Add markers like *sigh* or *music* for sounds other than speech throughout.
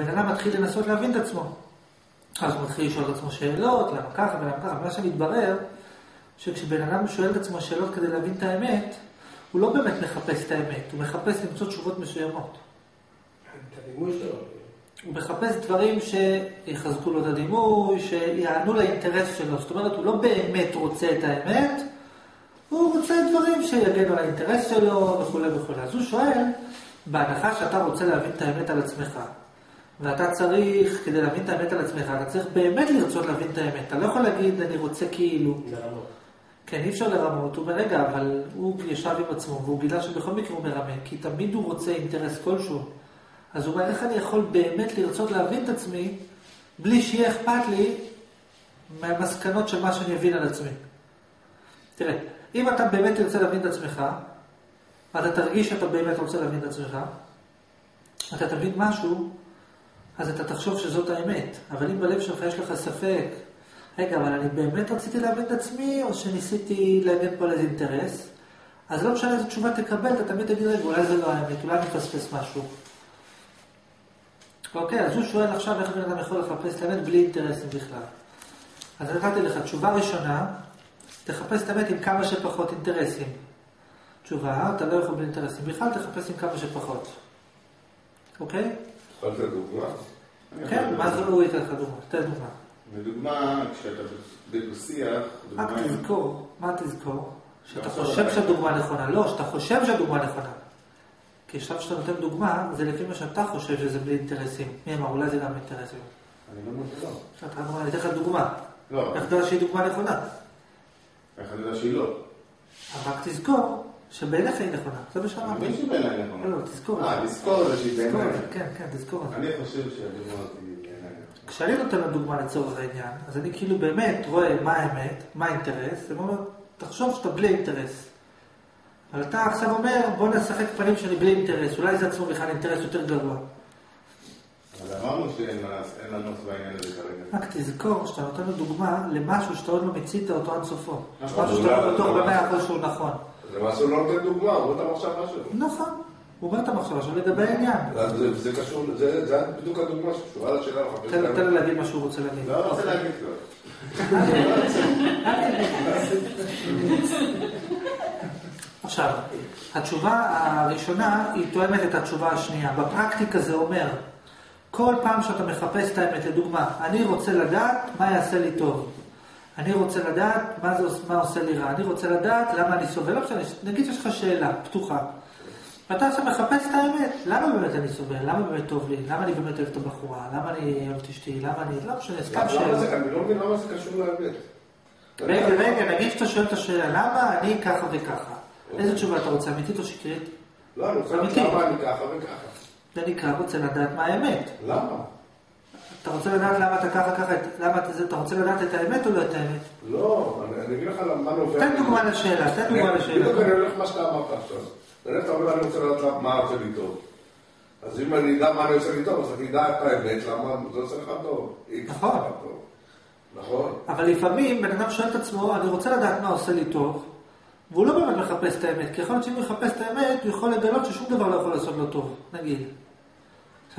הבן אדם מתחיל לנסות להבין את עצמו. אז הוא מתחיל לשאול את עצמו שאלות, למה ככה ולמה ככה. מה שמתברר, שכשבן אדם שואל את עצמו שאלות כדי להבין את האמת, הוא לא באמת מחפש את האמת, הוא מחפש למצוא תשובות מסוימות. הוא מחפש דברים שיחזקו לו את הדימוי, שיענו לאינטרס שלו. זאת אומרת, הוא לא באמת רוצה את האמת, הוא רוצה דברים שיגנו על האינטרס שלו וכולי וכולי. אז הוא שואל, בהנחה שאתה רוצה להבין את האמת על עצמך, ואתה צריך, כדי להבין את האמת על עצמך, אתה צריך באמת לרצות להבין את האמת. אתה לא יכול להגיד, אני רוצה כאילו. לרמות. כן, אי אפשר לרמות, הוא אומר, רגע, אבל הוא ישב עם עצמו, והוא גילה שבכל מקרה הוא מרמה, כי תמיד הוא רוצה אינטרס כלשהו. אז הוא אומר, איך אני יכול באמת לרצות להבין את עצמי, בלי שיהיה אכפת לי מהמסקנות של מה שאני אבין על עצמי. תראה, אם אתה באמת תרצה להבין את עצמך, אתה תרגיש שאתה באמת רוצה להבין את עצמך, אתה תבין משהו, אז אתה תחשוב שזאת האמת. אבל אם בלב שלך יש לך ספק, רגע, אבל אני באמת רציתי להבין את עצמי, או שניסיתי להגן פה על איזה אינטרס, אז לא משנה איזה תשובה תקבל, אתה תמיד תגיד, רגע, אולי זה לא האמת, אולי אני מפספס משהו. אוקיי, אז הוא שואל עכשיו איך בן אדם יכול לחפש את האמת בלי אינטרסים בכלל. אז נתתי לך, תשובה ראשונה, תחפש את האמת עם כמה שפחות אינטרסים. תשובה, אתה לא יכול בלי אינטרסים בכלל, תחפש עם כמה שפחות. אוקיי? יכול לתת דוגמה? כן, מה זה הוא ייתן לך דוגמה? תן דוגמה. לדוגמה, כשאתה בדו-שיח, רק תזכור, מה תזכור? שאתה חושב. שהדוגמה נכונה. לא, שאתה חושב שהדוגמה נכונה. כי עכשיו כשאתה נותן דוגמה, זה לפי מה שאתה חושב שזה בלי אינטרסים. מי אמר, אולי זה גם אינטרסים. אני לא מבין, לא. אתה אמר, אני אתן לך דוגמה. לא, איך אתה יודע שהיא דוגמה נכונה? איך אני יודע שהיא לא? רק תזכור שבעיניך היא נכונה. זה מה שאמרתי. מבין שבעיניי נכונה. לא, לא, תזכור. אה, לזכור זה שהיא תזכור בעיניי. את כן, כן, תזכור את זה. אני חושב שהדוגמה הזאת היא בעיניי. כשאני נותן לו דוגמה לצורך העניין, אז אני כאילו באמת רואה מה האמת, מה האינטרס, ואומר, תחשוב שאתה בלי אינטרס. אבל אתה עכשיו אומר, בוא נשחק פנים שאני בלי אינטרס, אולי זה עצמו בכלל אינטרס יותר גרוע. אבל אמרנו שאין לנוס בעניין הזה כרגע. רק תזכור שאתה נותן לו דוגמה למשהו שאתה עוד לא מיצית אותו עד סופו. נכון, משהו שאתה לא בטוח אולי- במאה אחוז שהוא נכון. זה לא נותן דוגמה, הוא אומר את המחשבה שלו. נכון, הוא אומר את המחשבה שלו לגבי העניין. זה- קשור, זה בדיוק הדוגמה שקשורה לשאלה לחפש תן לו-. להגיד מה שהוא רוצה להגיד. לא, אני רוצה להגיד לו. עכשיו, התשובה הראשונה היא תואמת את התשובה השנייה. בפרקטיקה זה אומר, כל פעם שאתה מחפש את האמת, לדוגמה, אני רוצה לדעת מה יעשה לי טוב. אני רוצה לדעת מה, זה, מה עושה לי רע. אני רוצה לדעת למה אני סובל. לא משנה, נגיד שיש לך שאלה פתוחה. ואתה עכשיו מחפש את האמת, למה באמת אני סובל? למה באמת טוב לי? למה אני באמת אוהב את הבחורה? למה אני אוהב את אשתי? למה אני... לא משנה, סתם שאלה. זה- אני לא מבין למה זה קשור לאמת. רגע, רגע, נגיד שאתה שואל את השאלה, למה אני ככה וככה? איזה תשובה אתה רוצה, אמיתית או שקרית? לא, אני רוצה לדעת. למה אני ככה וככה. זה נקרא רוצה לדעת מה האמת. למה? אתה רוצה לדעת למה אתה ככה ככה, למה אתה, אתה רוצה לדעת את האמת או לא את האמת? לא, אני- אגיד לך מה נובע. תן דוגמה לשאלה, תן דוגמה לשאלה. בדיוק אני הולך מה שאתה אמרת עכשיו. נניח אתה אומר, אני רוצה לדעת מה עושה לי טוב. אז אם אני אדע מה אני עושה לי טוב, אז אני אדע את האמת, למה זה עושה לך טוב. נכון. נכון? אבל לפעמים בן אדם שואל את עצמו, אני רוצה לדעת מה עושה לי טוב, והוא לא באמת מחפש את האמת, כי יכול להיות שאם הוא יחפש את האמת, הוא יכול לגלות ששום דבר לא יכול לעשות לו טוב, נגיד.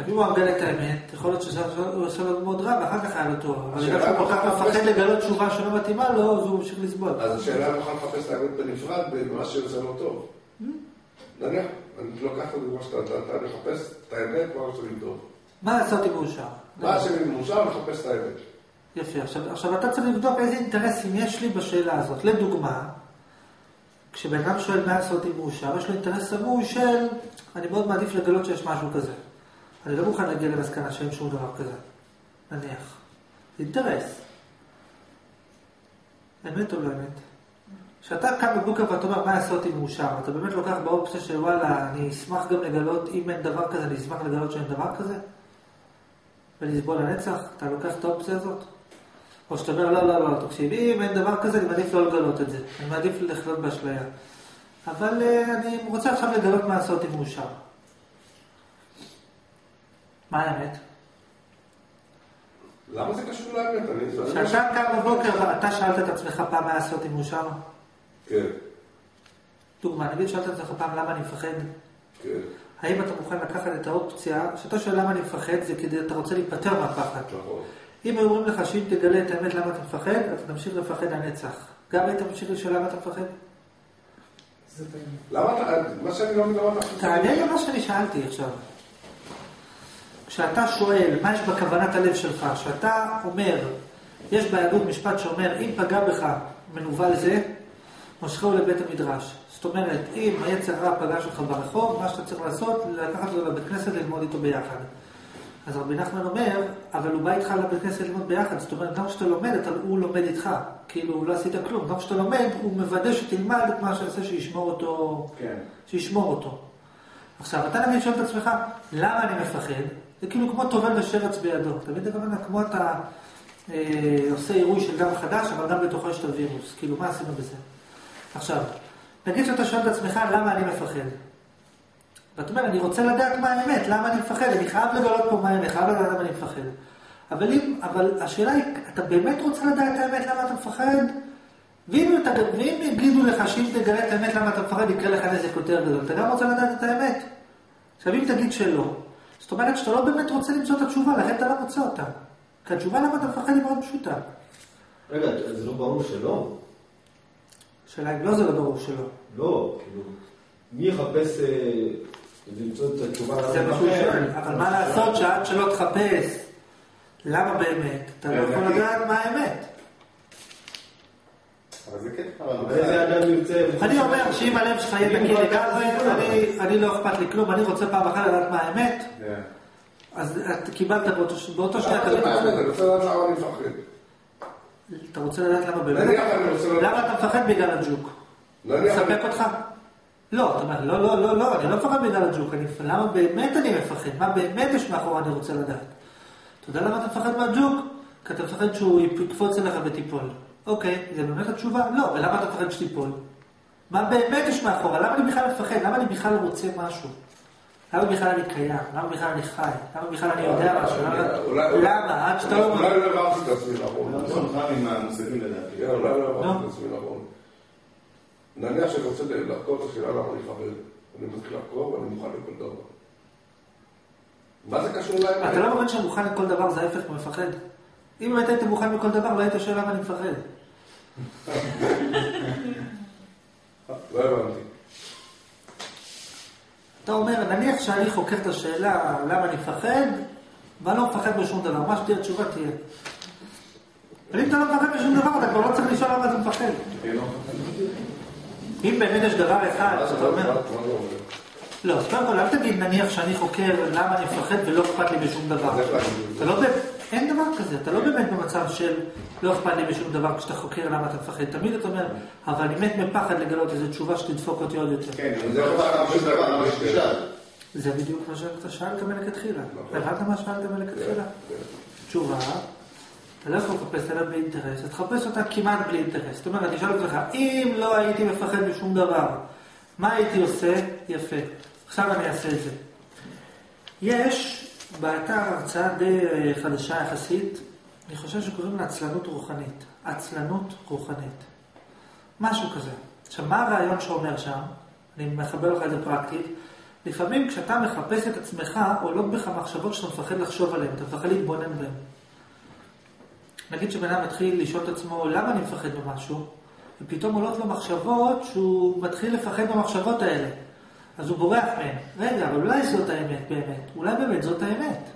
אם הוא מגלה את האמת, יכול להיות שהוא עושה לו מאוד רע, ואחר כך היה לו טוב. אבל בגלל שהוא כל אם כך הוא מפחד לגלות תשובה שלא מתאימה לו, אז הוא ממשיך לסבול. אז השאלה אם נוכל לחפש האמת בנפרד במה שעושה לו טוב. נניח, אני לוקח את הדוגמה שאתה מחפש את האמת, מה עושה לי טוב. מה לעשות אם הוא שם? מה שאני מאושר, לחפש את האמת. יפה. עכשיו, עכשיו אתה צריך לבדוק איזה אינטרסים יש לי בשאלה הזאת. לדוגמה, כשבן אדם שואל מה לעשות אם מאושר, יש לו אינטרס סמוי של אני מאוד מעדיף לגלות שיש משהו כזה. אני לא מוכן להגיע למסקנה שאין שום דבר כזה. נניח. זה אינטרס. אמת או לא אמת? כשאתה קם בבוקר ואתה אומר מה לעשות אם מאושר, אתה באמת לוקח באופציה של וואלה, אני אשמח גם לגלות, אם אין דבר כזה, אני אשמח לגלות שאין דבר כזה? ולסבול לנצח? אתה לוקח את האופציה הזאת? או שאתה אומר, לא, לא, לא, תקשיב, אם אין דבר כזה, אני מעדיף לא לגלות את זה. אני מעדיף לחיות באשליה. אבל אה, אני רוצה עכשיו לגלות מה לעשות אם מאושר. מה האמת? למה זה קשור לאמת? אני... כשאתה קם בבוקר ואתה שאלת את עצמך פעם מה לעשות אם מאושר? כן, דוגמה, נגיד שאלת את עצמך פעם למה אני מפחד? כן. האם אתה מוכן לקחת את האופציה, כשאתה שואל למה אני מפחד, זה כדי, אתה רוצה להיפטר מהפחד. נכון. אם היו אומרים לך שאם תגלה את האמת למה אתה מפחד, אתה תמשיך לפחד לנצח. גם היית ממשיך לשאול למה אתה מפחד? זה באמת. למה אתה, מה שאני לא מבין, למה אתה... תענה למה שאני שאלתי עכשיו. כשאתה שואל מה יש בכוונת הלב שלך, כשאתה אומר, יש ביהדות משפט שאומר, אם פגע בך מנוול זה, מושכו לבית המדרש. זאת אומרת, אם היצר הרע פגש אותך ברחוב, מה שאתה צריך לעשות, לקחת אותו לבית כנסת ללמוד איתו ביחד. אז רבי נחמן אומר, אבל הוא בא איתך לבית כנסת ללמוד ביחד, זאת אומרת, גם כשאתה לומד, אתה, הוא לומד איתך. כאילו, לא עשית כלום. גם כשאתה לומד, הוא מוודא שתלמד את מה שעושה שישמור אותו, כן. שישמור אותו. עכשיו, אתה נגיד שואל את עצמך, למה אני מפחד? זה כאילו כמו טובל ושרץ בידו. אתה מבין את הכוונה? כמו אתה אה, עושה עירוי של דם חדש, אבל גם בתוכו יש את הווירוס. כאילו, מה עשינו בזה? עכשיו, נגיד שאתה שואל את עצמך, למה אני מפחד? ואתה אומר, אני רוצה לדעת מה האמת, למה אני מפחד? אני חייב לגלות פה מה האמת, חייב לדעת למה אני מפחד. אבל, אם, אבל השאלה היא, אתה באמת רוצה לדעת את האמת למה אתה מפחד? ואם, אתה, ואם יגידו לך שאם תגלה את האמת למה אתה מפחד, יקרה לך נזק יותר גדול, אתה גם רוצה לדעת את האמת? עכשיו, אם תגיד שלא, זאת אומרת שאתה לא באמת רוצה למצוא את התשובה, לכן אתה לא מוצא אותה. כי התשובה למה אתה מפחד היא מאוד פשוטה. רגע, זה לא ברור שלא? השאלה אם לא זה לא ברור שלא. לא, כאילו, מי יחפש אה, למצוא את התשובה? זה מה שהוא שואל. אבל מה לעשות שעד שלא תחפש למה באמת, אתה לא יכול לדעת מה האמת. אבל זה כן. אבל איזה אדם ירצה... אני אומר שאם הלב שלך יהיה נקי לגמרי, אני- אני לא אכפת לי כלום, אני רוצה פעם אחת לדעת מה האמת, כן. אז את קיבלת באותו באותו שנייה, אתה? לא- אני רוצה לדעת למה אני מפחד. אתה רוצה לדעת למה באמת? למה אתה מפחד בגלל הג'וק? מספק אותך? לא, אתה אומר, לא, לא, לא, לא, אני לא מפחד בגלל הג'וק, אני, למה באמת אני מפחד? מה באמת יש מאחורה אני רוצה לדעת? אתה יודע למה אתה מפחד מהג'וק? כי אתה מפחד שהוא יקפוץ אליך ותיפול. אוקיי, זה באמת התשובה? לא, ולמה אתה מפחד שתיפול? מה באמת יש מאחורה? למה אני בכלל מפחד? למה אני בכלל רוצה משהו? למה בכלל אני קיים? למה בכלל אני חי? למה בכלל אני יודע משהו? למה-? עד שאתה לא... אולי לא הבנתי את עצמי נכון. לא אולי לא. הבנתי את עצמי נכון. נניח שאני רוצה לחקור את השאלה למה אני חרד. אני מתחיל לחקור ואני מוכן לכל דבר. מה זה קשור לאמת? אתה לא מבין שמוכן לכל דבר זה ההפך מפחד? אם באמת היית מוכן לכל דבר, לא היית שואל למה אני מפחד. לא הבנתי. אתה אומר, נניח שאני חוקר את השאלה למה אני מפחד, ואני לא מפחד משום דבר, מה שתהיה התשובה תהיה. אבל אם אתה לא מפחד משום דבר, אתה כבר לא צריך לשאול למה אתה מפחד. אם באמת יש דבר אחד, אתה אומר? לא, אז קודם כל, אל תגיד נניח שאני חוקר למה אני מפחד ולא אכפת לי משום דבר. אתה? לא באמת, אין דבר כזה, אתה לא באמת במצב של לא אכפת לי משום דבר כשאתה חוקר למה אתה מפחד. תמיד אתה אומר, אבל אני מת מפחד לגלות איזו תשובה שתדפוק אותי עוד יותר. כן, זה לא שום דבר, כן. תשאל. זה בדיוק מה שאתה שאלת מלכתחילה. נכון. הבנת מה שאלת מלכתחילה? כן. תשובה, אתה לא יכול לחפש עליה בלי אינטרס, אתה תחפש אותה כמעט בלי אינטרס. זאת אומרת, אני אשאל אותך, אם לא הייתי מפחד משום דבר, מה הייתי עושה? יפה. עכשיו אני אעשה את זה. יש באתר הרצאה די אה, חדשה יחסית, אני חושב שקוראים לה עצלנות רוחנית. עצלנות רוחנית. משהו כזה. עכשיו, מה הרעיון שאומר שם? אני מחבר לך את זה פרקטית. לפעמים כשאתה מחפש את עצמך, עולות בך מחשבות שאתה מפחד לחשוב עליהן, אתה מפחד להתבונן בהן. נגיד שבן אדם מתחיל לשאול את עצמו, למה אני מפחד ממשהו? ופתאום עולות לו מחשבות שהוא מתחיל לפחד במחשבות האלה. אז הוא בורח מהן. רגע, אבל אולי זאת האמת באמת. אולי באמת זאת האמת.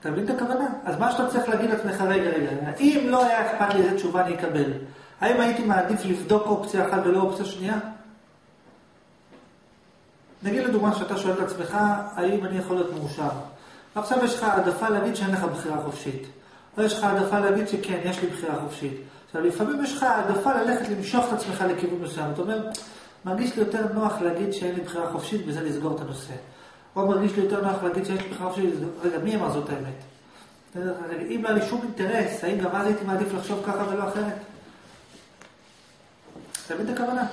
אתה מבין את הכוונה? אז מה שאתה צריך להגיד לעצמך, רגע, רגע, אם לא היה אכפת לי איזה תשובה אני אקבל, האם הייתי מעדיף לבדוק אופציה אחת ולא אופציה שנייה? נגיד לדוגמה שאתה שואל את עצמך, האם אני יכול להיות מאושר? ועכשיו יש לך העדפה להגיד שאין לך בחירה חופשית. או יש לך העדפה להגיד שכן, יש לי בחירה חופשית. עכשיו, לפעמים יש לך העדפה ללכת למשוך את עצמך לכיוון מסוים. אתה אומר, מרגיש לי יותר נוח להגיד שאין לי בחירה חופשית וזה לסגור את הנושא. או מרגיש לי יותר נוח להגיד שיש לי בחירה חופשית, רגע, מי אמר זאת האמת? אם לא היה לי שום אינטרס, האם גם אז הייתי מעדיף לחשוב ככה ולא אחרת? אתה מבין את הכוונה?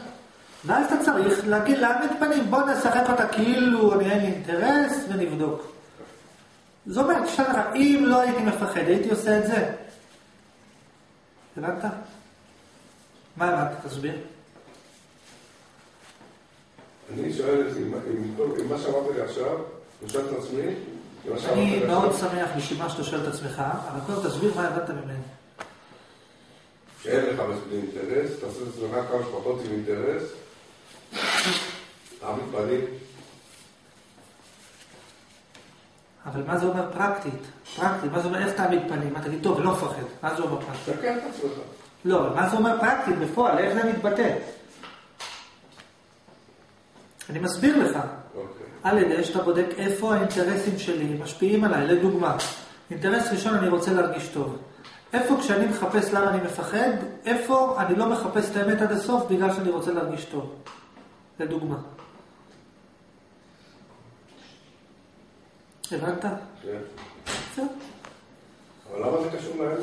ואז אתה צריך להגיד, להעמיד פנים, בוא נשחק אותה כאילו אני אין לי אינטרס ונבדוק. זאת אומרת, אם לא הייתי מפחד, הייתי עושה את זה. הבנת? מה הבנת? תסביר. אני שואל את אם מה שאמרת לי עכשיו, אני שואל את עצמי, אני מאוד שמח בשביל מה שאתה שואל את עצמך, אבל קודם תסביר מה הבנת ממני. שאין לך מספיק אינטרס, תעשה את עצמך כמה שפחות עם אינטרס, תעמיד פנים. אבל מה זה אומר פרקטית? פרקטית, מה זה אומר, איך תעמיד פנים? מה תגיד, טוב, לא מפחד. מה זה אומר פרקטית? תקן את עצמך. לא, אבל מה זה אומר פרקטית בפועל? איך זה מתבטא? אני מסביר לך. אוקיי. על ידי שאתה בודק איפה האינטרסים שלי משפיעים עליי. לדוגמה, אינטרס ראשון, אני רוצה להרגיש טוב. איפה כשאני מחפש למה אני מפחד, איפה אני לא מחפש את האמת עד הסוף בגלל שאני רוצה להרגיש טוב. לדוגמה. הבנת? כן. בסדר. אבל למה זה קשור לאמת?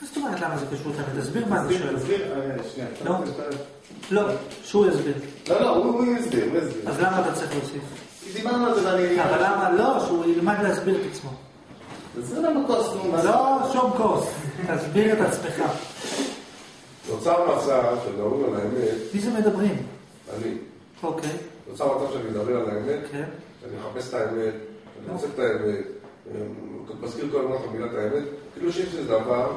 מה זאת אומרת למה זה קשור כאן? תסביר מה זה שואל. תסביר, אה, שנייה. לא. לא, שהוא יסביר. לא, לא, הוא יסביר, הוא יסביר. אז למה אתה צריך להוסיף? דיברנו על זה ואני... אבל למה לא? שהוא ילמד להסביר את עצמו. תסביר לנו כוס, נו. זה? לא שום כוס, תסביר את עצמך. נוצר מצב שמדברים על האמת, מי זה מדברים? אני. אוקיי, נוצר מצב שאני מדבר על האמת, כן. שאני מחפש את האמת, אני רוצה את האמת, אני מזכיר כל הזמן את המילת האמת, כאילו שיש איזה דבר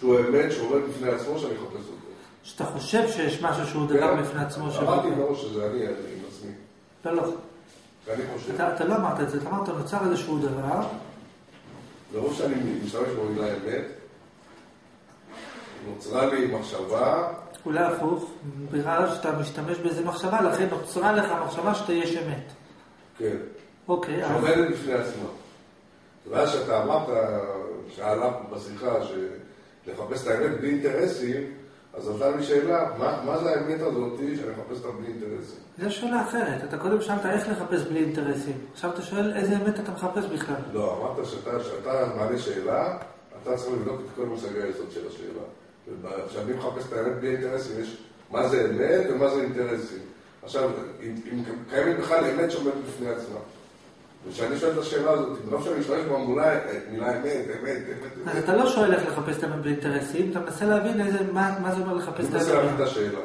שהוא אמת, שעומד בפני עצמו, שאני מחפש אותו. שאתה חושב שיש משהו שהוא דבר בפני עצמו שבא. אמרתי מראש שזה אני, אני עם עצמי. לא, לא. ואני חושב, אתה אתה לא אמרת את זה, אתה אמרת נוצר איזשהו דבר, מרוב שאני משתמש במילה אמת, נוצרה לי מחשבה, אולי הפוך, בגלל שאתה משתמש באיזה מחשבה, לכן נוצרה לך מחשבה שאתה יש אמת. כן, אוקיי, שעומדת בפני עצמה. ואז שאתה אמרת, שעלה בשיחה, שלחפש את האמת בלי אינטרסים, אז עלתה לי שאלה, מה, מה זה האמת הזאת שאני מחפש אותה בלי אינטרסים? זו שאלה אחרת. אתה קודם שאלת איך לחפש בלי אינטרסים. עכשיו אתה שואל איזה אמת אתה מחפש בכלל. לא, אמרת שאתה, שאתה מעלה שאלה, אתה צריך לבדוק את כל מושגי היסוד של השאלה. וכשאני מחפש את האמת בלי אינטרסים, יש מה זה אמת ומה זה אינטרסים. עכשיו, אם, אם קיימת בכלל אמת שעומדת בפני עצמה. וכשאני שואל את השאלה הזאת, לא שאני משתמש במילה מילה אמת, אמת, אמת, אז אתה לא שואל איך לחפש את האמת בלי אינטרסים, אתה מנסה להבין מה, זה אומר לחפש אני את מנסה להבין את האמת. השאלה.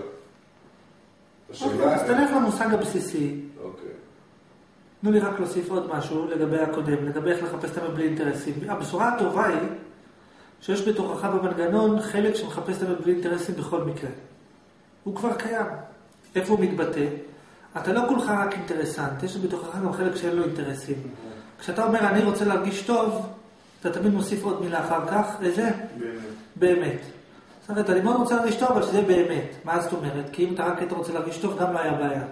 אוקיי, אז השאלה... תלך למושג הבסיסי. אוקיי. תנו לי רק להוסיף עוד משהו לגבי הקודם, לגבי איך לחפש את האמת בלי אינטרסים. הבשורה הטובה היא שיש בתוכך במנגנון חלק שמחפש את האמת בלי אינטרסים בכל מקרה. הוא כבר קיים. איפה הוא מתבטא? אתה לא כולך רק אינטרסנט, יש בתוכך גם חלק שאין לו אינטרסים. כשאתה אומר אני רוצה להרגיש טוב, אתה תמיד מוסיף עוד מילה אחר כך, איזה? באמת. זאת אומרת, אני מאוד רוצה להרגיש טוב, אבל שזה באמת. מה זאת אומרת? כי אם אתה רק היית רוצה להרגיש טוב, גם לא היה בעיה.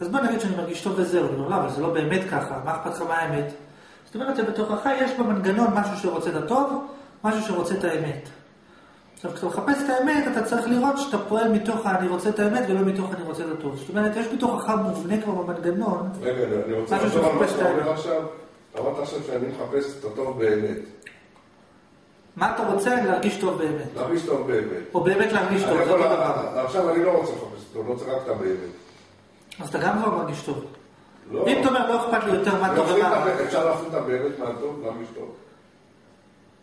אז בוא נגיד שאני מרגיש טוב וזהו. אני אומר, לא, אבל זה לא באמת ככה, מה אכפת לך מה האמת? זאת אומרת שבתוכך יש במנגנון משהו שרוצה את הטוב, משהו שרוצה את האמת. עכשיו, כשאתה מחפש את האמת, אתה צריך לראות שאתה פועל מתוך ה-אני רוצה את האמת ולא מתוך אני רוצה את הטוב. זאת אומרת, יש בתוכך מובנה כבר במנגנון, רגע, אני- רוצה לחזור על מה שאתה אומר. עכשיו. אמרת עכשיו שאני מחפש את הטוב באמת. מה אתה רוצה? להרגיש טוב באמת. להרגיש טוב באמת. או באמת להרגיש טוב, זה דבר. עכשיו אני לא רוצה לחפש אותו, אני רוצה רק את הבאמת. אז אתה גם לא מרגיש טוב. לא. אם אתה אומר לא אכפת לי יותר מה טוב להפריד את ומה רע. הבאמת, אפשר להפריד את הבאמת מהטוב, להרגיש טוב.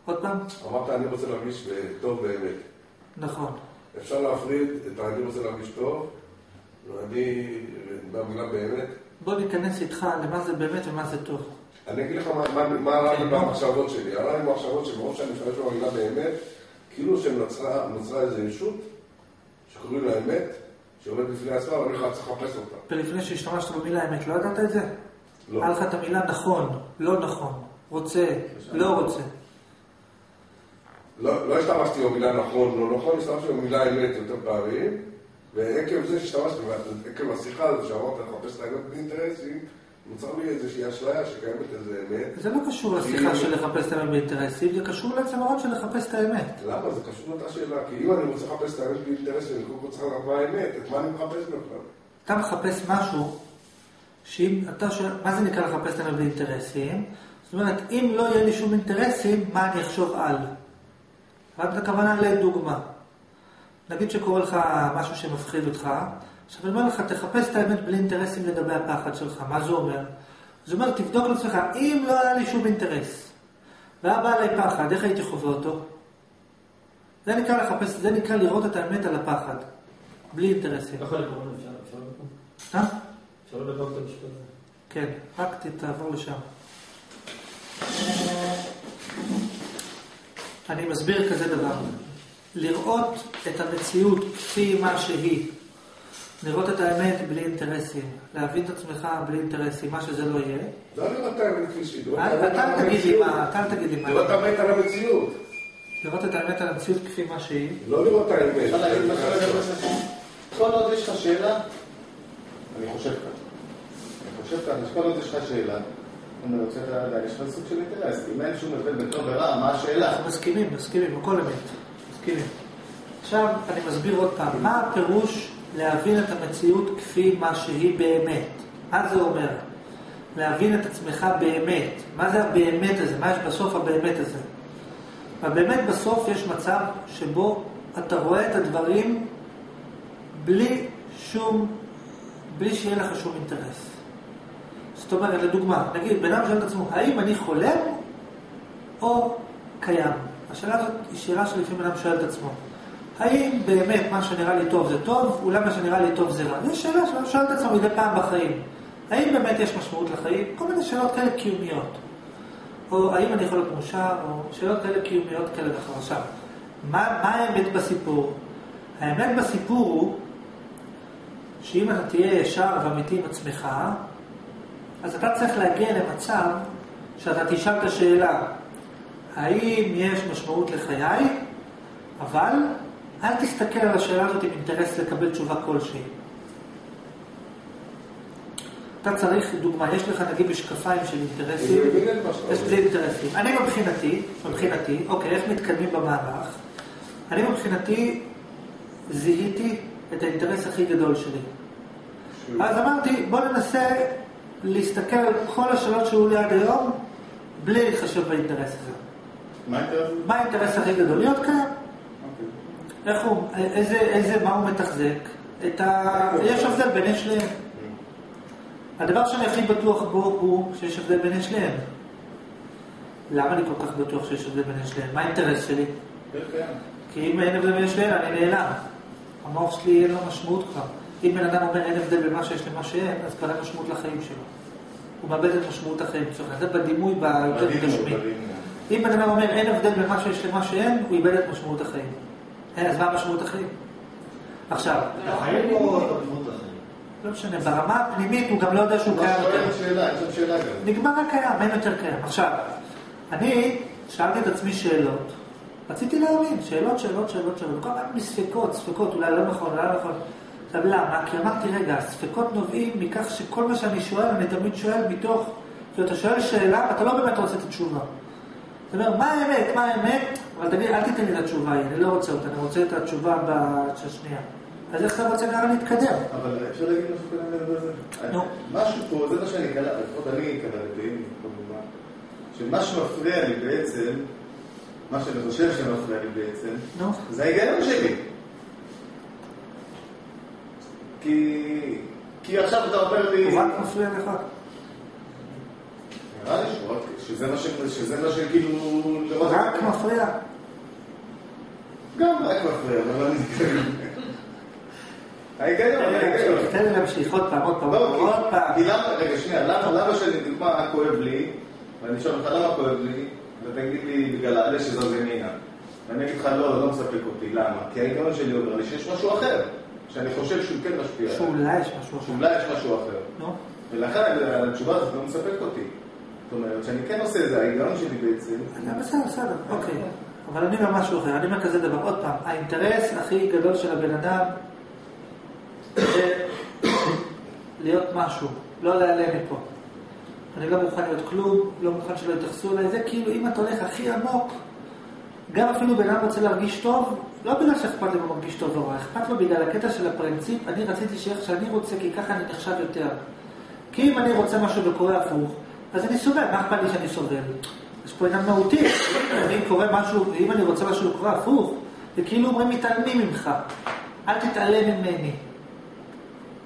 עוד פעם? אמרת אני רוצה להרגיש טוב באמת. נכון. אפשר להפריד את אני רוצה להרגיש טוב, ואני, במילה באמת. בוא ניכנס איתך למה זה באמת ומה זה טוב. אני אגיד לך מה- עלה לי כן. במחשבות שלי. עלה לי במחשבות שמרוב שאני משתמש במילה באמת, כאילו שנוצרה נוצרה איזו ישות, שקוראים לה אמת, שעומדת בפני עצמה, ואני לא צריך לחפש אותה. ולפני שהשתמשת במילה אמת, לא ידעת את זה? לא. היה לך את המילה נכון, לא נכון, רוצה, לא רוצה. לא לא השתמשתי במילה נכון, לא נכון, השתמשתי במילה אמת יותר פעמים, ועקב זה שהשתמשתי, עקב השיחה הזו שאמרת לחפש את האמת בלי אינטרסים, נוצר לי איזושהי אשליה שקיימת איזה אמת. זה לא קשור לשיחה של לחפש את האמת באינטרסים, זה קשור לעצם הרעיון של לחפש את האמת. למה? זה קשור לאותה שאלה, כי אם אני רוצה לחפש את האמת בלי אינטרסים, אני קודם כל צריך לדעת מה האמת, את מה אני מחפש בכלל. אתה מחפש משהו, שאם אתה שואל, מה זה נקרא לחפש את האמת באינטרסים? זאת אומרת, אם לא יהיה לי שום אינטרסים, מה אני אחשוב על? רק הכוונה לדוגמה. נגיד שקורה לך משהו שמפחיד אותך, עכשיו אני אומר לך, תחפש את האמת בלי אינטרסים לגבי הפחד שלך. מה זה אומר? זה אומר, תבדוק לעצמך, אם לא היה לי שום אינטרס, והיה בא עליי פחד, איך הייתי חווה אותו? זה נקרא לחפש, זה נקרא לראות את האמת על הפחד, בלי אינטרסים. יכול לקרוא אפשר, אפשר לקרוא? אה? אפשר לבקר את המשפט הזה. כן, רק תעבור לשם. אני מסביר כזה דבר. לראות את המציאות כפי מה שהיא. לראות את האמת בלי אינטרסים. להבין את עצמך בלי אינטרסים, מה שזה לא יהיה. לא לראות את האמת כפי שהיא, לראות את האמת על המציאות. מה, אתה אל תגיד לי מה. לראות את האמת על המציאות. לראות את האמת על המציאות כפי מה שהיא. לא לראות את האמת. כל עוד יש לך שאלה, אני חושב ככה. אני חושב ככה, שכל עוד יש לך שאלה, אנחנו מסכימים, מסכימים, הכל אמת. מסכימים. עכשיו אני מסביר עוד פעם, מה הפירוש להבין את המציאות כפי מה שהיא באמת? מה זה אומר? להבין את עצמך באמת. מה זה הבאמת הזה? מה יש בסוף הבאמת הזה? הבאמת בסוף יש מצב שבו אתה רואה את הדברים בלי שום, בלי שיהיה לך שום אינטרס. זאת אומרת, לדוגמה, נגיד, בן אדם שואל את עצמו, האם אני חולם או קיים? השאלה הזאת היא שאלה שלפעמים בן אדם שואל את עצמו. האם באמת מה שנראה לי טוב זה טוב, אולי מה שנראה לי טוב זה רע? זו שאלה שאדם שואל את עצמו מדי פעם בחיים. האם באמת יש משמעות לחיים? כל מיני שאלות כאלה קיומיות. או האם אני יכול להיות מאושר, או שאלות כאלה קיומיות כאלה. עכשיו, מה, מה האמת בסיפור? האמת בסיפור הוא שאם אתה תהיה ישר ואמיתי עם עצמך, אז אתה צריך להגיע למצב שאתה תשאל את השאלה, האם יש משמעות לחיי, אבל אל תסתכל על השאלה הזאת עם אינטרס לקבל תשובה כלשהי. אתה צריך, דוגמה, יש לך נגיד משקפיים של אינטרסים, יש. בלי אינטרסים. אני מבחינתי, מבחינתי, אוקיי, איך מתקדמים במהלך? אני מבחינתי זיהיתי את האינטרס הכי גדול שלי. אז אמרתי, בוא ננסה להסתכל על כל השאלות שהיו לי עד היום, בלי להתחשב באינטרס הזה. מה האינטרס? מה האינטרס הכי גדול? להיות קיים. אוקיי. איך הוא, איזה, איזה, מה הוא מתחזק? את ה... יש הבדל בין יש להם. הדבר שאני הכי בטוח בו הוא שיש הבדל בין יש להם. למה אני כל כך בטוח שיש הבדל בין יש להם? מה האינטרס שלי? להיות קיים. כי אם אין הבדל בין יש להם, אני נעלם. המוח שלי אין לו משמעות כבר. אם בן אדם אומר אין הבדל בין מה שיש למה שאין, אז כבר אין משמעות לחיים שלו. הוא מאבד את משמעות החיים שלו. זה בדימוי ביותר גשמי. אם בן אדם אומר אין הבדל בין מה שיש למה שאין, הוא איבד את משמעות החיים. אז מה משמעות החיים? עכשיו, החיים או התרבות החיים? לא משנה, ברמה הפנימית הוא גם לא יודע שהוא מה קיים יותר. נגמר הקיים, אין יותר קיים. עכשיו, אני שאלתי את עצמי שאלות, רציתי להאמין, שאלות, שאלות, שאלות, שאלות, כל הזמן מספקות, ספקות, אולי לא נכון, אולי לא נכון. עכשיו למה? כי אמרתי, רגע, הספקות נובעים מכך שכל מה שאני שואל, אני תמיד שואל מתוך, כשאתה שואל שאלה, אתה לא באמת רוצה את התשובה. זאת אומרת, מה האמת, מה האמת? אבל תגיד, אל תיתן לי את התשובה, אני לא רוצה אותה, אני רוצה את התשובה בשנייה. אז איך אתה רוצה ככה להתקדם? אבל אפשר להגיד משהו לדבר הזה? נו. משהו פה, זה מה שאני קלט, לפחות אני קלטתי, כמובן, שמה שמפריע לי בעצם, מה שאני חושב שמפריע לי בעצם, זה ההיגיון שלי. כי... כי עכשיו אתה אומר לי... הוא רק מפריע לך. נראה לי שזה מה ש... שזה מה שכאילו... רק מפריע. גם רק מפריע, אבל אני... ההיגיון, ההיגיון. תן לי להמשיך עוד פעם, עוד פעם, לא, עוד פעם. כי למה, רגע, שנייה, למה, למה שאני, דוגמה, כואב לי, ואני שואל אותך למה כואב לי, ותגיד לי בגלל האלה שזז ימינה. ואני אגיד לך, לא, לא מספק אותי, למה? כי ההיגיון שלי אומר לי שיש משהו אחר, שאני חושב שהוא כן משפיע עליי. שאולי יש משהו אחר. שאולי יש משהו אחר. נו, ולכן התשובה הזאת לא מספקת אותי. זאת אומרת, שאני כן עושה את זה, ההיגיון שלי בעצם, בסדר, בסדר, אוקיי. אבל אני אומר משהו אחר, אני אומר כזה דבר, עוד פעם, האינטרס הכי גדול של הבן אדם זה להיות משהו, לא להיעלם מפה. אני לא מוכן להיות כלום, לא מוכן שלא יתייחסו אליי, זה כאילו אם אתה הולך הכי עמוק, גם אפילו בן אדם רוצה להרגיש טוב, לא בגלל שאכפת לו מרגיש טוב או רע, אכפת לו בגלל הקטע של הפרינציפ, אני רציתי שאיך שאני רוצה, כי ככה אני נחשב יותר. כי אם אני רוצה משהו וקורה הפוך, אז אני סובל, מה אכפת לי שאני סובל? יש פה עניין מהותי, אם קורא משהו, אם אני רוצה משהו וקורה הפוך, זה כאילו אומרים מתעלמים ממך, אל תתעלם ממני.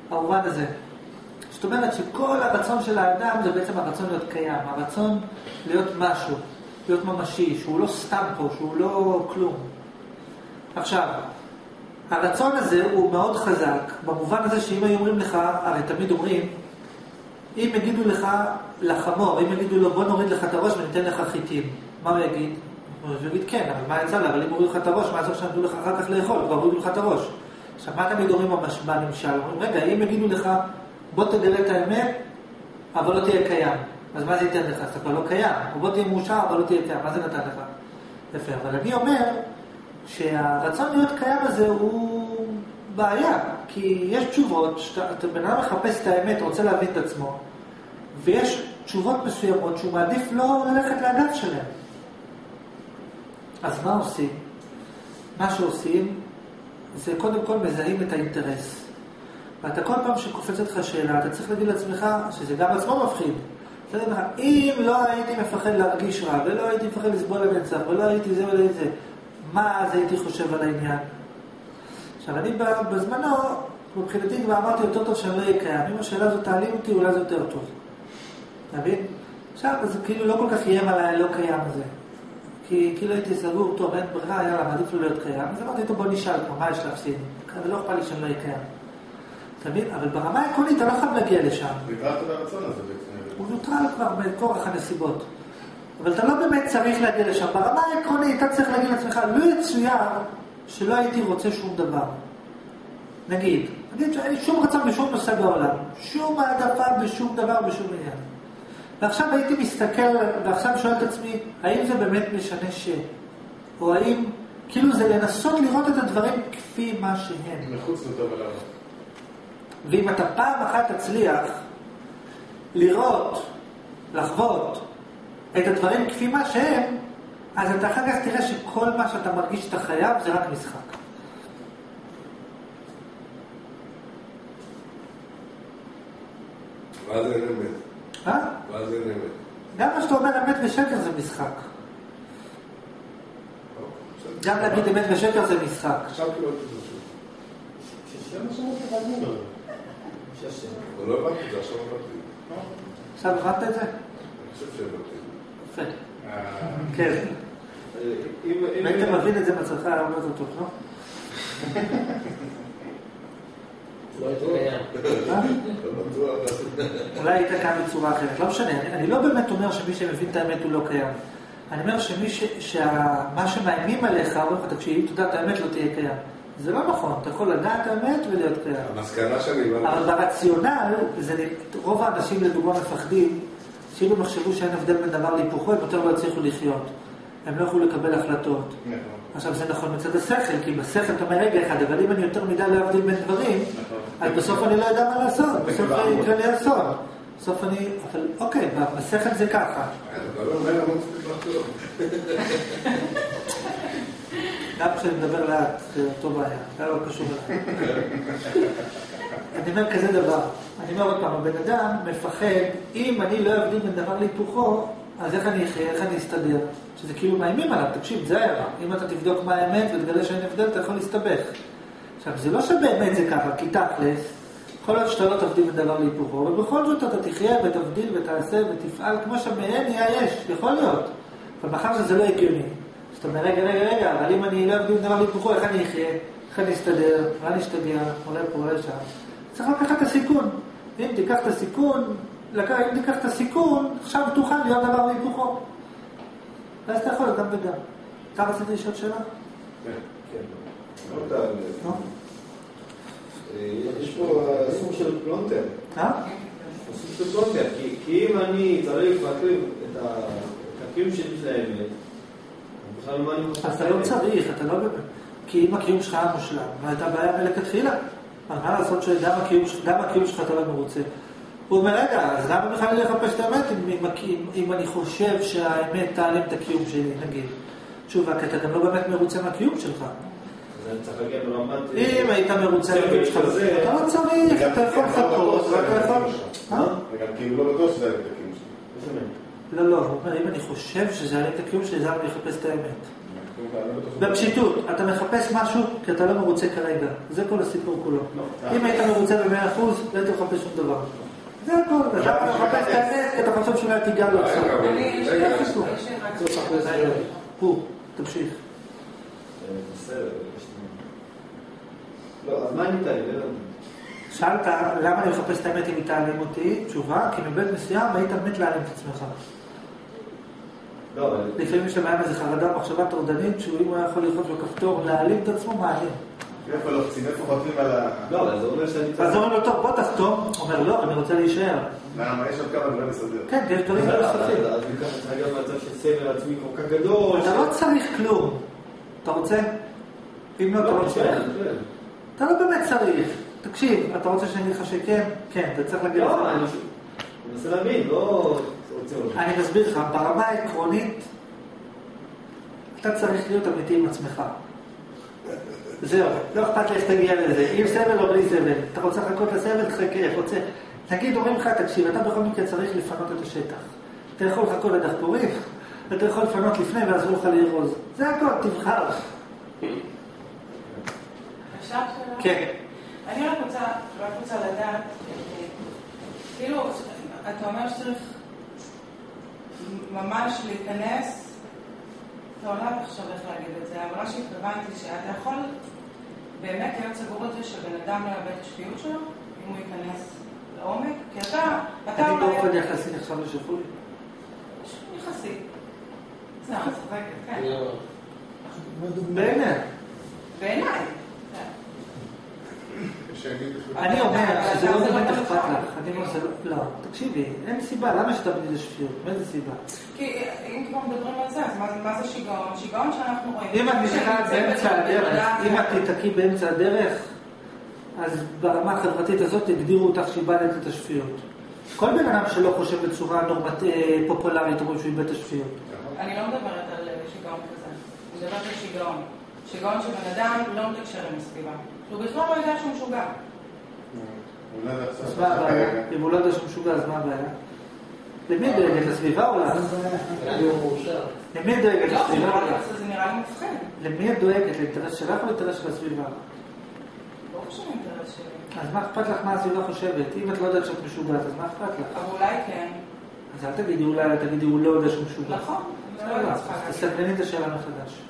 במובן הזה. זאת אומרת שכל הרצון של האדם זה בעצם הרצון להיות קיים, הרצון להיות משהו, להיות ממשי, שהוא לא סתם פה, שהוא לא כלום. עכשיו, הרצון הזה הוא מאוד חזק, במובן הזה שאם היו אומרים לך, הרי תמיד אומרים, אם יגידו לך, לחמור, אם יגידו לו בוא נוריד לך את הראש וניתן לך חיטים, מה הוא יגיד? הוא יגיד כן, אבל מה יצא לה? אבל אם הורידו לך את הראש, מה יצא שנתנו לך אחר כך לאכול? כבר הורידו לך את הראש. עכשיו, מה תמיד אומרים במש- בנמשל? אומרים, רגע, אם יגידו לך, בוא תגלה את האמת, אבל לא תהיה קיים. אז מה זה ייתן לך? אז אתה כבר לא קיים. או בוא תהיה מאושר, אבל לא תהיה קיים. מה זה נתן לך? יפה. אבל אני אומר שהרצון להיות קיים הזה הוא בעיה. כי יש תשובות, בן אדם מחפש את האמת, רוצה להבין את עצמו, ויש תשובות מסוימות שהוא מעדיף לא ללכת לאגף שלהם. אז מה עושים? מה שעושים זה קודם כל מזהים את האינטרס. ואתה כל פעם שקופצת לך שאלה, אתה צריך להגיד לעצמך, שזה גם עצמו מפחיד. לך, אם לא הייתי מפחד להרגיש רע, ולא הייתי מפחד לסבול לנצח, ולא הייתי זה ולא זה, מה אז הייתי חושב על העניין? עכשיו, אני בזמנו, מבחינתי כבר אמרתי יותר טוב שאני לא אהיה קיים. אם השאלה הזאת תעלים אותי, אולי זה יותר טוב. אתה מבין? עכשיו, זה כאילו לא כל כך איים עליי הלא קיים הזה. כי כאילו הייתי סגור, טוב, אין ברירה, יאללה, מעדיף לו להיות קיים. אז אמרתי, טוב, בוא נשאל כבר, מה יש להפסיד? זה לא אכפת לי שאני לא אהיה קיים. אתה מבין? אבל ברמה העקרונית אתה לא חייב להגיע לשם. ויתרת על הרצון הזה בעצם. הוא נוטרל כבר בכורח הנסיבות. אבל אתה לא באמת צריך להגיע לשם. ברמה העקרונית אתה צריך להגיד לעצמך, לא יצויר שלא הייתי רוצה שום דבר. נגיד, נגיד שאין לי שום רצון בשום נושא בעולם, שום העדפה בשום דבר, בשום עניין. ועכשיו הייתי מסתכל, ועכשיו שואל את עצמי, האם זה באמת משנה ש... או האם, כאילו זה לנסות לראות את הדברים כפי מה שהם. מחוץ עליו. ואם אתה פעם אחת תצליח לראות, לחוות את הדברים כפי מה שהם, אז אתה אחר כך תראה שכל מה שאתה מרגיש שאתה חייב זה רק משחק. ואז אין אמת. אה? ואז אין אמת. גם מה שאתה אומר אמת ושקר זה משחק. גם להגיד אמת ושקר זה משחק. עכשיו כאילו. שזה מה שאמרתי לך, אני אומר. לא הבנתי את זה, עכשיו הבנתי. עכשיו הבנת את זה? אני חושב שהבנתי. יפה. כן. אם- אם- היית מבין את זה בעצמך, היה הרבה יותר טוב, לא? לא היית קיים. אה? לא. אולי היית קם בצורה אחרת. לא משנה, אני, לא באמת אומר שמי שמבין את האמת הוא לא קיים. אני אומר שמי ש... שמה שמאיימים עליך, אומרים לך, תקשיב, את האמת לא תהיה קיים. זה לא נכון, אתה יכול לדעת את האמת ולהיות קיים. המסקנה שאני אבל ברציונל, זה, רוב האנשים לדוגמה מפחדים, שאם הם יחשבו שאין הבדל בין דבר להיפוכו, הם יותר לא יצליחו לחיות. הם לא יוכלו לקבל החלטות. נכון. עכשיו זה נכון מצד השכל, כי בשכל אתה אומר רגע אחד, אבל אם אני יותר מדי להבדיל בין דברים, נכון. אז בסוף אני לא יודע מה לעשות, בסוף יקרה לי אסון. בסוף אני, אבל אוקיי, בשכל זה ככה. *laughs* אתה לא אומר למה צריך לחשוב. גם כשאני מדבר לאט, זה אותו בעיה, זה לא קשור אליי. אני אומר כזה דבר, אני אומר עוד פעם, הבן אדם מפחד, אם אני לא אבדיל בין דבר להיפוכו, אז איך אני אחיה, איך אני אסתדר? שזה כאילו מאיימים עליו, תקשיב, זה היה, אם אתה תבדוק מה האמת ותגלה שאין הבדל, אתה יכול להסתבך. עכשיו, זה לא שבאמת זה ככה, כי תכלס, יכול להיות שאתה לא תבדיל בין דבר להיפוכו, אבל בכל זאת אתה תחיה ותבדיל ותעשה ותפעל כמו שמעין יהיה יש, יכול להיות. אבל מאחר שזה לא הגיוני, אז אתה אומר, רגע, רגע, רגע, אבל אם אני לא אבדיל דבר להיפוכו, איך אני אחיה? איך אני אסתדר? מה אני אשתגע? עולה פה, עולה שם. צריך לקחת את הסיכון. אם תיקח את הסיכון, לק- אם תיקח את הסיכון, עכשיו תוכל להיות דבר והיפוכו. ואז אתה יכול גם וגם. אתה רצית לשאול שאלה? כן. לא יודע, לא? אה, יש פה סוג של פלונטר. אה? סוג של פלונטר. כי- אם אני צריך להקריב את הקיום שלי של האמת, אז אני מחפש? אז אתה לא צריך, אתה לא. כי אם הקיום שלך היה מושלם, לא הייתה בעיה מלכתחילה. אז מה לעשות שגם הקיום שלך- אתה לא מרוצה? הוא אומר, רגע, אז למה בכלל לי לחפש את האמת אם, אם, אם, אם אני חושב שהאמת תעלם את הקיום שלי, נגיד? תשובה, כי אתה גם לא באמת מרוצה מהקיום שלך. אז אני צריך להגיע ברמת... אם היית מרוצה מהקיום שלך, אתה לא צריך, אתה יכול לא לחכות, ואתה שזה יכול... אה? וגם כאילו לא בטוח שזה היה את הקיום שלי. לא, לא, הוא אומר, אם אני חושב שזה יעלם את הקיום שלי, למה אני אחפש את האמת? לא. בפשיטות, אתה מחפש משהו כי אתה לא מרוצה כרגע. זה כל הסיפור כולו. לא. אם היית מרוצה ב-100%, לא היית מחפש שום דבר. זה הכל, אתה מחפש את האמת, כי אתה חושב שאולי תיגע לו יש לי רק- הוא, תמשיך. אה, לא, אז מה? לא. שאלת למה אני מחפש את האמת אם היא תעלם אותי, תשובה, כי מבית מסוים היית מת להעלם את עצמך. לא, אבל... לפעמים יש לבן איזה חרדה, מחשבה טורדנית, שהוא אם הוא היה יכול ללחוץ בכפתור, להעלים את עצמו, מעלים. איפה לוחצים? איפה חותמים על ה... לא, זה אומר שאני אז אומרים לו, טוב, בוא תחתום. הוא אומר, לא, אני רוצה להישאר. למה? יש עוד כמה דברים לסדר. כן, יש דברים אז נוספים. אז מכך צריך להיות מצב של סבל עצמי כל כך גדול. אתה לא צריך כלום. אתה רוצה? אם לא, אתה לא צריך. כן, כן. אתה לא באמת צריך. תקשיב, אתה רוצה שאני אגיד לך שכן? כן, אתה צריך להגיד את לא, אני זה. מנסה להבין, לא. אני מסביר לך, ברמה העקרונית, אתה צריך להיות אמיתי עם עצמך. זהו, לא אכפת לי איך תגיע לזה, עם סבל או בלי סבל. אתה רוצה לחכות לסבל, תחכה. רוצה... נגיד, אומרים לך, תקשיב, אתה בכל מקרה צריך לפנות את השטח. אתה יכול לחכות לדחפורים, אתה יכול לפנות לפני ועזרו לך לארוז. זה הכל, תבחר. אפשר שאלה? כן. אני רק רוצה, רק רוצה לדעת, אה, כאילו, אתה אומר שצריך ממש להיכנס, לא יודעת עכשיו איך להגיד את זה, אבל מה שהתכוונתי, שאתה יכול באמת להיות סגור על זה שבן אדם לא יאבד את השפיות שלו, אם הוא ייכנס לעומק, כי אתה, אתה אני באופן אולי... יחסי נחשב לשפוי. יחסי. זה, אני צוחקת, כן. בעיניי. בעיניי. אני אומר לא זה לא באמת. אכפת לך. אני אומר, זה לא... לא, תקשיבי, אין סיבה, למה שתאבדי לשפיות? מאיזה סיבה? כי אם כבר מדברים על זה, אז מה, זה שיגעון? שיגעון שאנחנו רואים. אם את נתקעת באמצע הדרך, אם את תיתקעי באמצע הדרך, אז ברמה החברתית הזאת יגדירו אותך שאיבדת את השפיות. כל בן אדם שלא חושב בצורה נורמט... אה, פופולרית, אומרים שהוא איבד את השפיות. אני לא מדברת על אה, שיגעון כזה, אני מדברת על שיגעון. שיגעון שבן אדם לא מתקשר עם הסביבה. שהוא בכלל לא יודע שהוא משוגע. הוא לא. אז מה הבעיה? אם הוא לא יודע שהוא משוגע, אז מה הבעיה? למי את דואגת? לסביבה או לך? הוא. למי דואגת? לא, לסביבה או לך? למי את דואגת? לאינטרס שלך או לאינטרס של הסביבה? שלי. אז מה אכפת לך מה הסביבה חושבת? אם את לא יודעת שאת משוגעת, אז מה אכפת לך? אבל אולי כן. אז אל תגידי אולי, תגידי הוא לא יודע שהוא משוגע. נכון, לא אז להגיד. תסגנני את השאלה מחדש.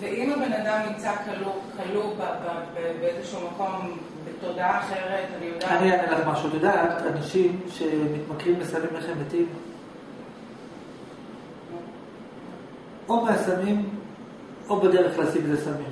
ואם הבן אדם נמצא כלוא, באיזשהו מקום, בתודעה אחרת, אני יודעת... אני אענה לך משהו. את יודעת, אנשים שמתמכרים לסמים איך הם מתים? או מהסמים, או בדרך להשיג לסמים.